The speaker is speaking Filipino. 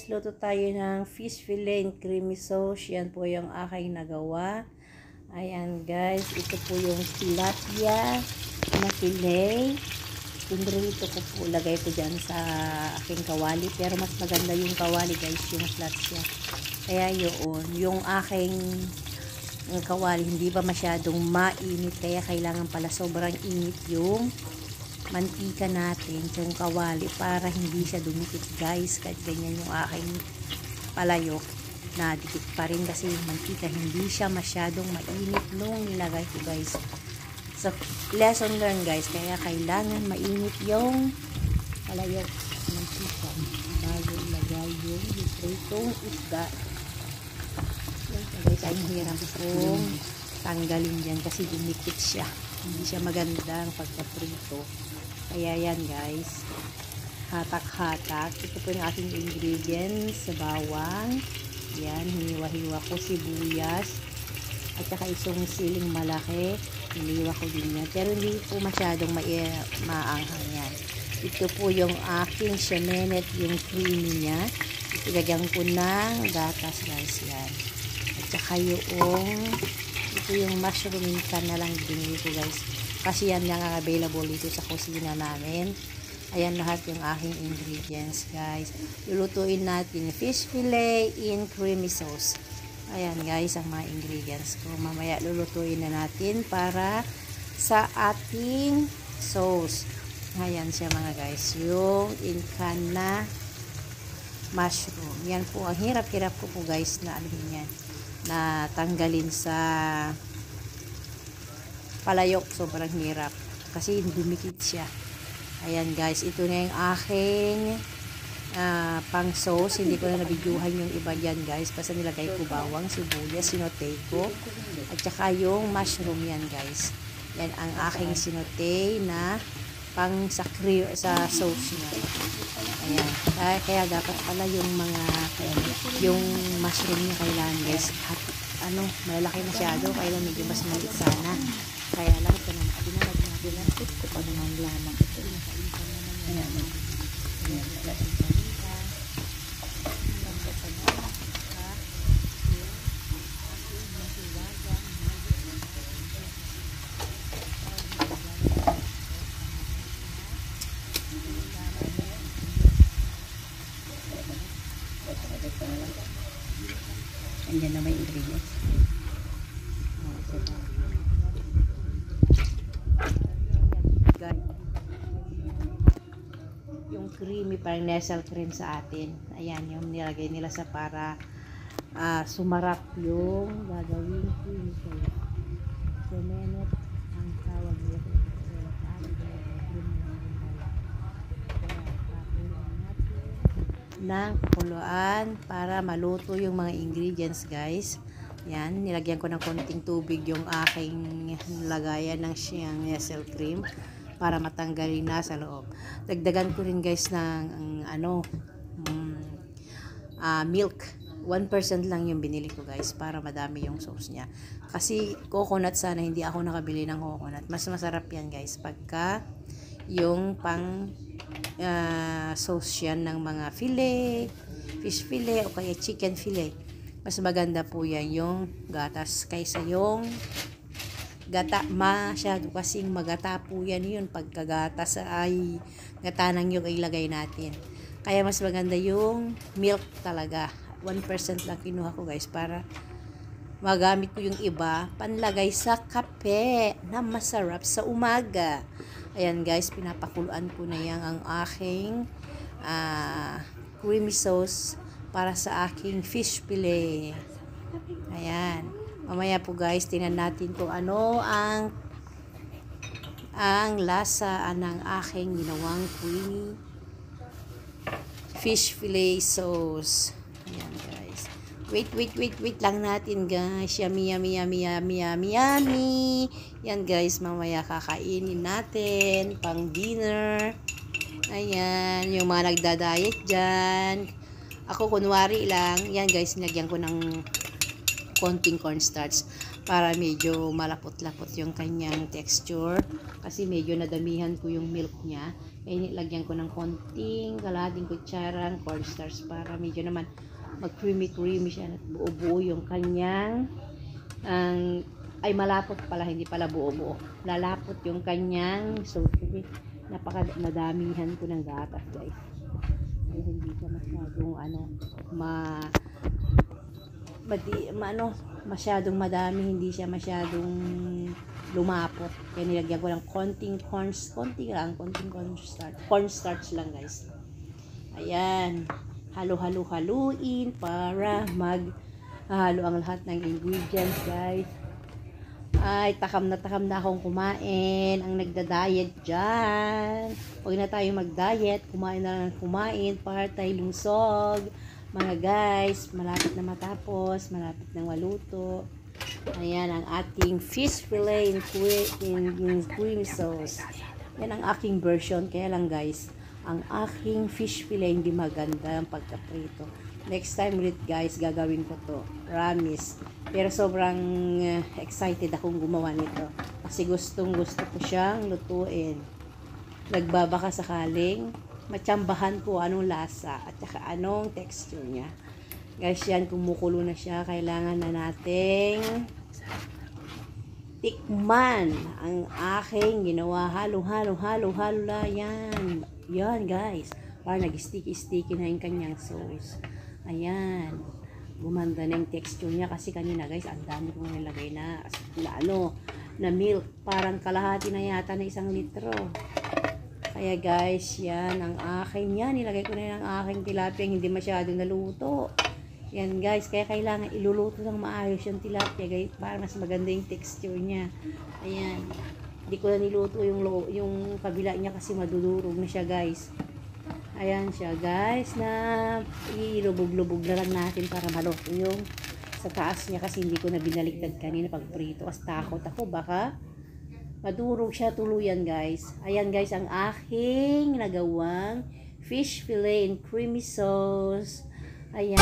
guys, luto tayo ng fish fillet and creamy sauce. Yan po yung aking nagawa. Ayan guys, ito po yung tilapia na fillet. Pinrito ko po, lagay ko dyan sa aking kawali. Pero mas maganda yung kawali guys, yung siya. Kaya yun, yung aking kawali hindi pa masyadong mainit. Kaya kailangan pala sobrang init yung mantika natin yung kawali para hindi siya dumikit guys. Kahit ganyan yung aking palayok na dikit pa rin kasi yung mantika hindi siya masyadong mainit nung nilagay ko guys. So lesson learned guys. Kaya kailangan mainit yung palayok mantika. Bago ilagay yung pritong isda. Yan guys. Ay hirap kong tanggalin dyan kasi dumikit siya hindi siya maganda pagkaprito kaya yan guys. Hatak-hatak. Ito po yung aking ingredients sa bawang. Yan, hiniwa-hiwa ko sibuyas. At saka isang siling malaki. Hiniwa ko din yan. Pero hindi po masyadong ma maanghang yan. Ito po yung aking shemenet, yung creamy niya. Ilagyan ko ng gatas guys yan. At saka yung ito yung mushroom ka na lang binili ko guys kasi yan lang ang available dito sa kusina namin. Ayan lahat yung aking ingredients, guys. Lulutuin natin fish fillet in creamy sauce. Ayan, guys, ang mga ingredients ko. Mamaya lulutuin na natin para sa ating sauce. Ayan siya mga guys. Yung in-can na mushroom. Yan po. Ang hirap-hirap ko po guys na ano yan. Na tanggalin sa palayok. Sobrang hirap. Kasi dumikit siya. Ayan guys. Ito na yung aking uh, pang sauce. Hindi ko na nabidyuhan yung iba dyan guys. Kasi nilagay ko bawang sibuyas sinote ko at saka yung mushroom yan guys. Yan ang aking sinote na pang sa, sa sauce niya. Ayan. Kaya, kaya dapat pala yung mga kaya, yung mushroom niya kailangan guys. At ano malalaki masyado kaya medyo mas maliit sana. Kaya lang ito naman, dinarag natin lang ito pa naman lamang ito. Ayan. Andiyan na may ingredients. creamy parang nestle cream sa atin. Ayan, yung nilagay nila sa para uh, sumarap yung gagawin sauce. Semenet ang tawag nila sa ng kuluan para maluto yung mga ingredients guys yan, nilagyan ko ng konting tubig yung aking lagayan ng siyang nestle cream para matanggalin na sa loob. Dagdagan ko rin guys ng um, ano um, uh, milk. 1% lang yung binili ko guys para madami yung sauce niya. Kasi coconut sana hindi ako nakabili ng coconut. Mas masarap yan guys pagka yung pang uh, sauce yan ng mga fillet, fish fillet o kaya chicken fillet. Mas maganda po yan yung gatas kaysa yung gata. Masyado kasing magata po yan yun. Pagkagata sa ay gata ng yung ilagay natin. Kaya mas maganda yung milk talaga. 1% lang kinuha ko guys para magamit ko yung iba panlagay sa kape na masarap sa umaga ayan guys pinapakuluan ko na yan ang aking uh, creamy sauce para sa aking fish fillet ayan Mamaya po guys, tingnan natin kung ano ang ang lasa ng aking ginawang creamy fish fillet sauce. Ayan guys. Wait, wait, wait, wait lang natin guys. Yummy, yummy, yummy, yummy, yummy, yummy. Yan guys, mamaya kakainin natin pang dinner. Ayan, yung mga nagda-diet dyan. Ako kunwari lang, yan guys, nilagyan ko ng konting cornstarch. para medyo malapot-lapot yung kanyang texture kasi medyo nadamihan ko yung milk niya kaya nilagyan ko ng konting kalahating kutsarang cornstarch para medyo naman mag creamy creamy siya at buo-buo yung kanyang ang ay malapot pala hindi pala buo-buo. Lalapot yung kanyang so napaka nadamihan ko ng gatas guys. Ay hindi siya masyadong ano ma madi, ma, ano, masyadong madami, hindi siya masyadong lumapot. Kaya nilagyan ko ng konting corn, konti lang, konting cornstarch. Cornstarch lang guys. Ayan. Halo-halo-haluin para mag halo ang lahat ng ingredients guys. Ay, takam na takam na akong kumain. Ang nagda-diet dyan. Huwag na tayo mag-diet. Kumain na lang kumain para tayo lungsog. Mga guys, malapit na matapos. Malapit na maluto. Ayan, ang ating fish fillet in, in, in cream sauce. Yan ang aking version. Kaya lang guys, ang aking fish fillet hindi maganda ang pagkaprito. Next time ulit guys, gagawin ko to. Ramis. Pero sobrang uh, excited akong gumawa nito. Kasi gustong gusto ko siyang lutuin. Nagbabaka sakaling matsambahan ko anong lasa at saka anong texture niya. Guys, yan kumukulo na siya. Kailangan na nating tikman ang aking ginawa. Halo, halo, halo, halo la yan. Yan guys. Para nag-sticky-sticky na yung kanyang sauce. Ayan. Gumanda na yung texture niya kasi kanina guys, ang dami kong nilagay na, na ano, na milk. Parang kalahati na yata na isang litro. Kaya guys, yan ang akin yan. Nilagay ko na yung aking tilapia hindi masyado naluto. Yan guys, kaya kailangan iluluto ng maayos yung tilapia guys para mas maganda yung texture niya. Ayan. Hindi ko na niluto yung, yung kabila niya kasi madudurog na siya guys. Ayan siya guys na ilubog-lubog na lang natin para maluto yung sa taas niya kasi hindi ko na binaliktad kanina pag prito kasi takot ako baka madurog siya tuluyan guys. Ayan guys ang aking nagawang fish fillet in creamy sauce. Ayan.